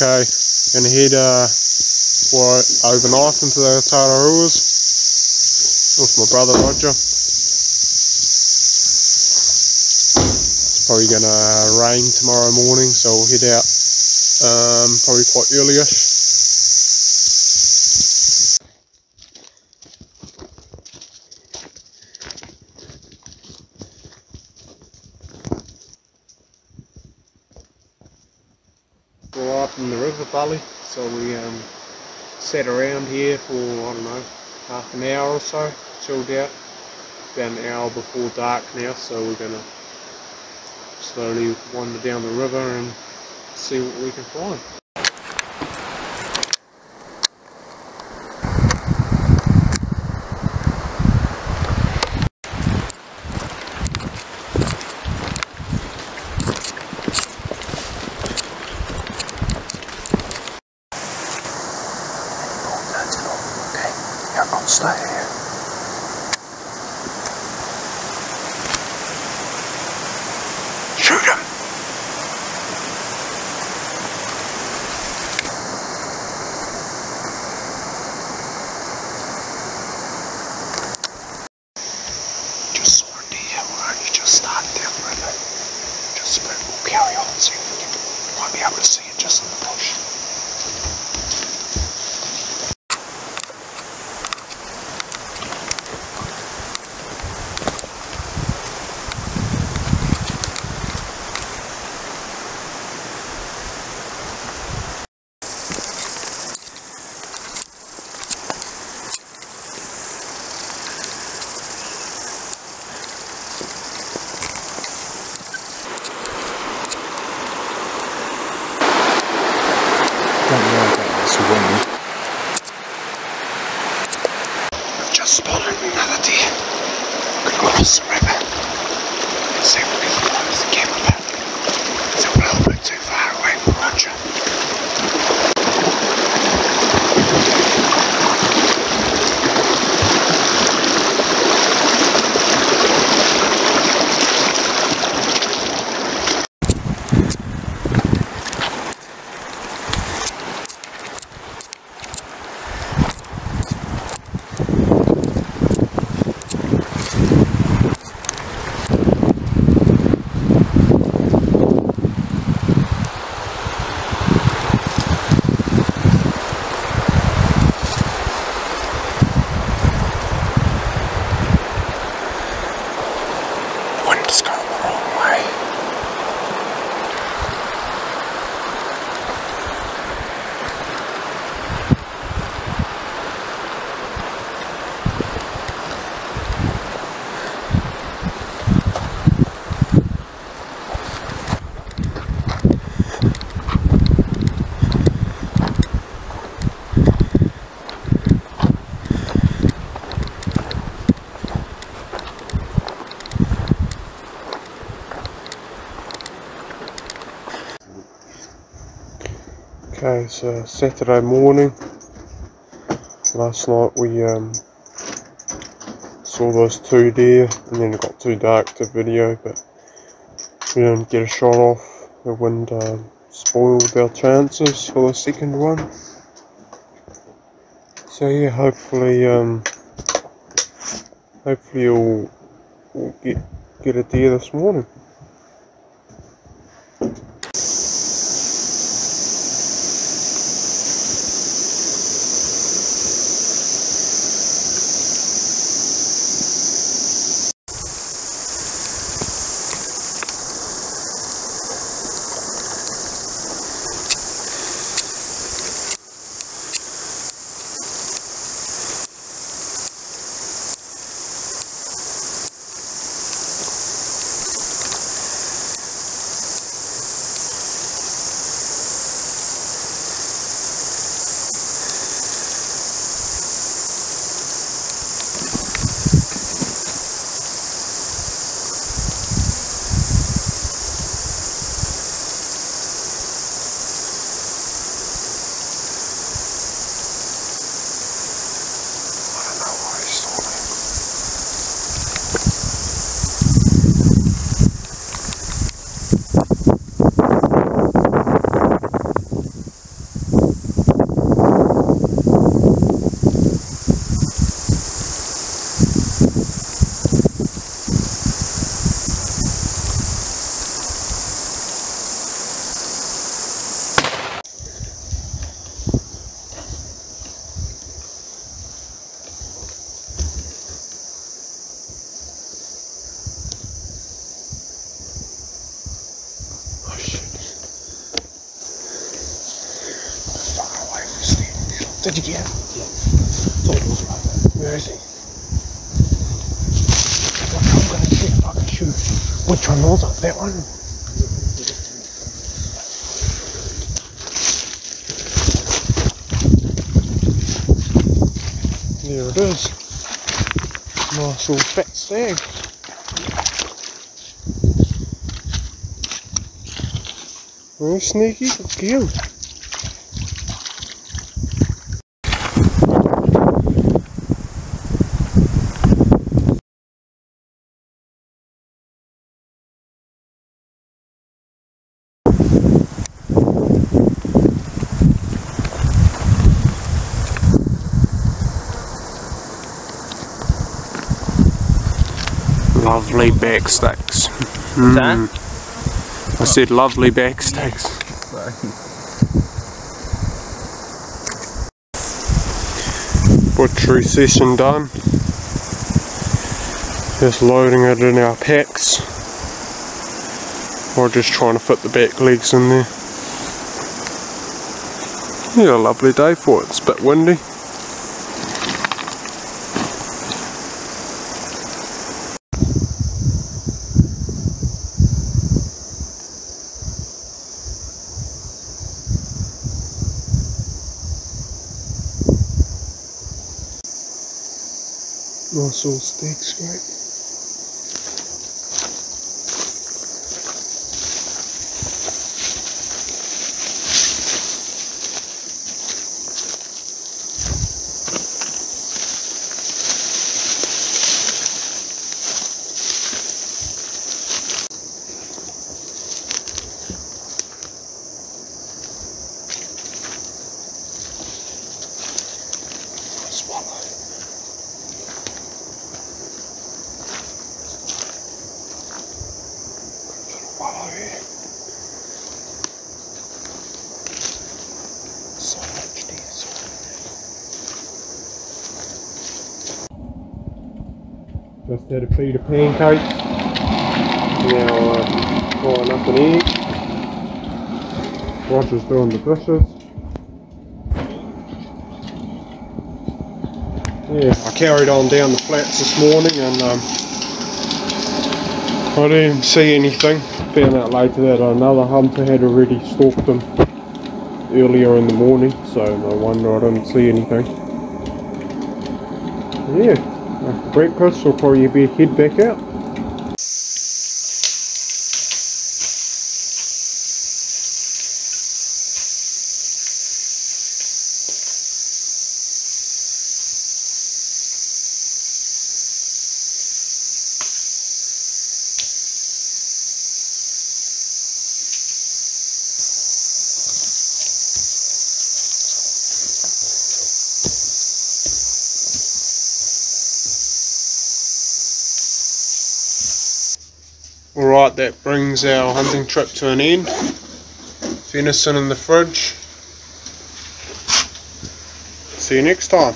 Okay, gonna head uh, overnight into the Tararuas with my brother Roger. It's probably gonna rain tomorrow morning, so we'll head out um, probably quite early-ish. In the river valley, so we um, sat around here for, I don't know, half an hour or so, chilled out. About an hour before dark now, so we're gonna slowly wander down the river and see what we can find. Okay, yeah, I'll stay here. Shoot him! Just saw a deer, alright? You just started down the river. Just but we'll carry on, if we can, might be able to see it just in the bush. Don't know. I've just spotted another deer. Gonna the river. and see if we can close the camera back. It's a little bit too far away for Roger. Wind's going the wrong way. Okay, so Saturday morning. Last night we um, saw those two deer, and then it got too dark to video, but we didn't get a shot off. The wind um, spoiled our chances for the second one. So yeah, hopefully, um, hopefully we'll, we'll get get a deer this morning. Did you get him? Yeah. Thought it was like that. Where is he? Watch, I'm gonna see if I can shoot. Which one was it? That one? There it is. Nice little fat stag. Very sneaky, cute. Lovely back sticks. That? Mm. I said lovely back sticks. Butchery session done. Just loading it in our packs. Or just trying to fit the back legs in there. Yeah, a lovely day for it. It's a bit windy. Nice little steak Just had a feed of pancakes. Now uh, frying up an egg. Roger's doing the dishes. Yeah, I carried on down the flats this morning and um, I didn't see anything. Found out later that another hunter had already stalked them earlier in the morning, so no wonder I didn't see anything. Yeah, breakfast we'll probably be head back out. Alright, that brings our hunting trip to an end. Venison in the fridge. See you next time.